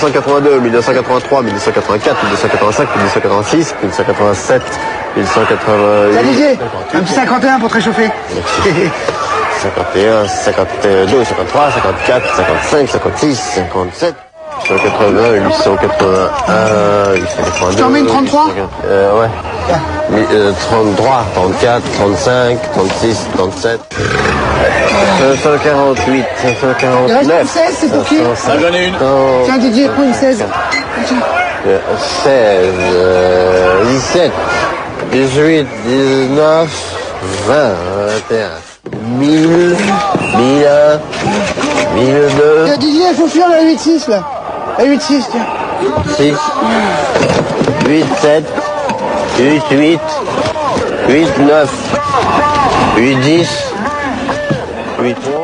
1982, 1983, 1984, 1985, 1986, 1987, 1988. Tiens Didier, un petit 51 pour te réchauffer. 51, 52, 53, 54, 55, 56, 57. 880, 881, 882. Je t'en mets une 33 Euh, ouais. Mais, euh, 33, 34, 35, 36, 37. 548, Il reste 549. une 16, c'est pour qui J'en ai une. Tiens Didier, prends une 16. Euh, 16, euh, 17, 18, 19, 20, 21, 1000, 1001, 1002, Tiens Didier, il faut fuir la 8-6 là. La 8-6, tiens. 6, 8, 7, 8, 8, 8, 9, 8, 10, 8,